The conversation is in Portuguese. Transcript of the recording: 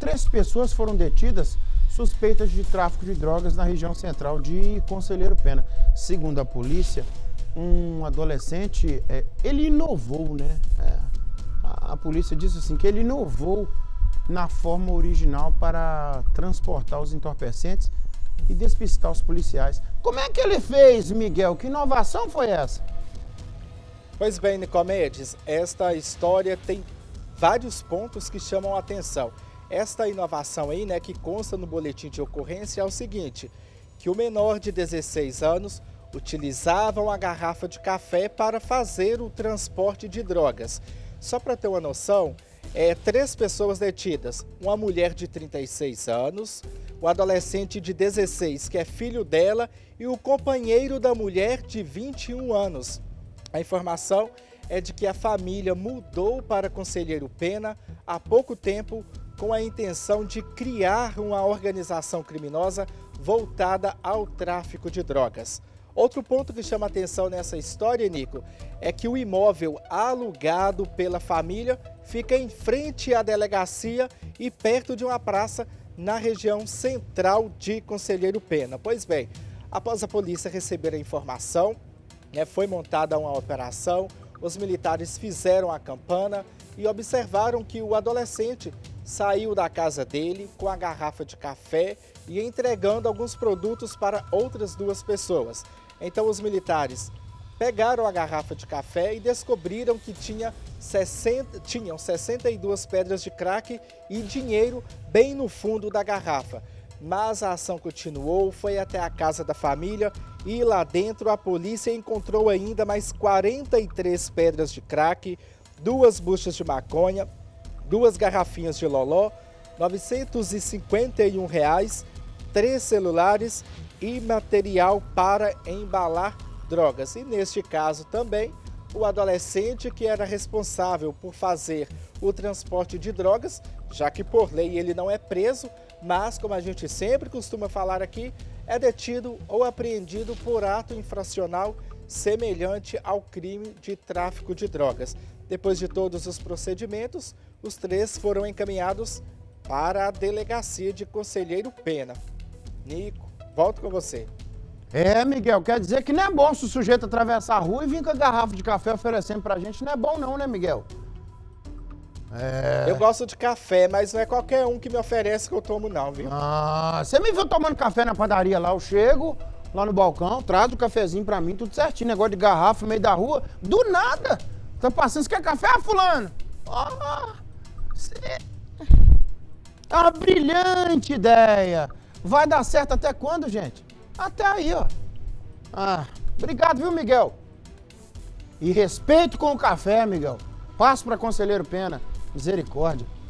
três pessoas foram detidas suspeitas de tráfico de drogas na região central de Conselheiro Pena. Segundo a polícia, um adolescente, é, ele inovou, né? É, a, a polícia disse assim que ele inovou na forma original para transportar os entorpecentes e despistar os policiais. Como é que ele fez, Miguel? Que inovação foi essa? Pois bem, Nicomedes, esta história tem vários pontos que chamam a atenção. Esta inovação aí, né, que consta no boletim de ocorrência é o seguinte, que o menor de 16 anos utilizava uma garrafa de café para fazer o transporte de drogas. Só para ter uma noção, é, três pessoas detidas, uma mulher de 36 anos, o adolescente de 16, que é filho dela, e o companheiro da mulher de 21 anos. A informação é de que a família mudou para Conselheiro Pena há pouco tempo com a intenção de criar uma organização criminosa voltada ao tráfico de drogas. Outro ponto que chama atenção nessa história, Nico, é que o imóvel alugado pela família fica em frente à delegacia e perto de uma praça na região central de Conselheiro Pena. Pois bem, após a polícia receber a informação, né, foi montada uma operação, os militares fizeram a campana e observaram que o adolescente saiu da casa dele com a garrafa de café e entregando alguns produtos para outras duas pessoas. Então os militares pegaram a garrafa de café e descobriram que tinha 60, tinham 62 pedras de crack e dinheiro bem no fundo da garrafa. Mas a ação continuou, foi até a casa da família e lá dentro a polícia encontrou ainda mais 43 pedras de crack, duas buchas de maconha, duas garrafinhas de loló, 951 reais, três celulares e material para embalar drogas. E neste caso também, o adolescente que era responsável por fazer o transporte de drogas, já que por lei ele não é preso, mas como a gente sempre costuma falar aqui, é detido ou apreendido por ato infracional semelhante ao crime de tráfico de drogas. Depois de todos os procedimentos, os três foram encaminhados para a delegacia de Conselheiro Pena. Nico, volto com você. É, Miguel, quer dizer que não é bom se o sujeito atravessar a rua e vir com a garrafa de café oferecendo pra gente. Não é bom não, né, Miguel? É... Eu gosto de café, mas não é qualquer um que me oferece que eu tomo não, viu? Ah, você me viu tomando café na padaria lá, eu chego lá no balcão, traz o cafezinho pra mim, tudo certinho, negócio de garrafa no meio da rua, do nada. Tá passando, você quer café, ah, fulano? Ah, cê... É uma brilhante ideia. Vai dar certo até quando, gente? Até aí, ó. Ah, obrigado, viu, Miguel? E respeito com o café, Miguel. Passo para Conselheiro Pena. Misericórdia.